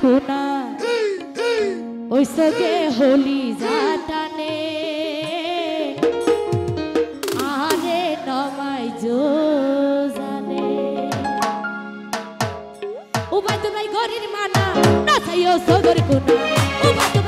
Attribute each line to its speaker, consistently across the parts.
Speaker 1: খুনা। ওই সগে হোলি জাটানে আরে নমাই জো জানে উবাই তুমি গরির মানা না চাইও সবর খুনা। উবাই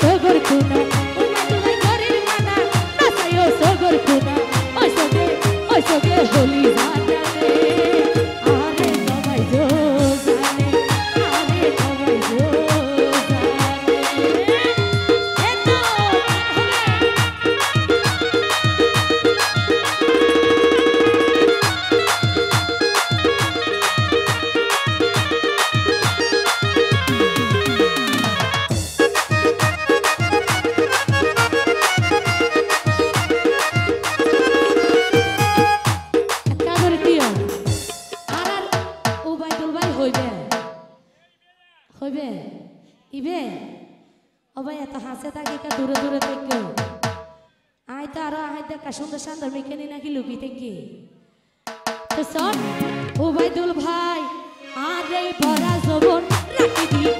Speaker 1: নাচাইও সগর কুনা উমা তুমি গরির মানা নাচাইও সগর কুনা ওই সগে ওই সগে হলি জানে ভাই এত হাসে থাকি কা দূরে দূরে থেকে। আয় তো আরও আই দেখা, সুন্দর সুন্দর মেকেনি নাকি লুকি থেকে। তো শোন উবাইদুল ভাই আর এই পরা জবন রাখি দি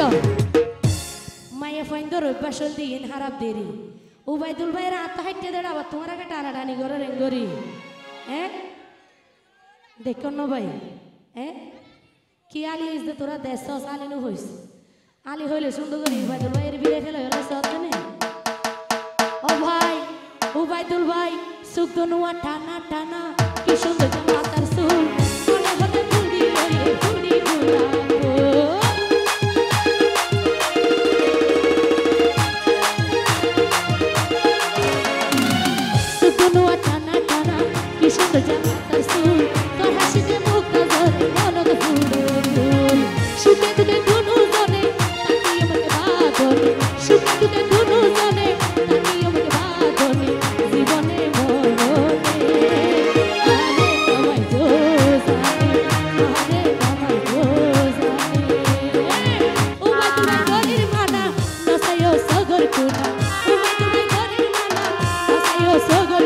Speaker 1: এদিও মাইয়া ফাইন্দ রব্বা সলদি ইন হারাপ দেরি। উবাইদুল ভাইয়ের আত্মা হাইটে দেড় আবার তোমার আগে টানা টানি করে রেঙ্গরি হ্যাঁ? দেখো ন ভাই হ্যাঁ? কি আলি দে তোরা দেশ আলি নু হইস? আলি হইলে সুন্দর করি উবাইদুল ভাইয়ের বিয়ে ফেলে হলে সত্যনে ও ভাই উবাইদুল ভাই, সুখ দনুয়া টানা টানা, কি সুন্দর জামাতা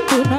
Speaker 1: kuna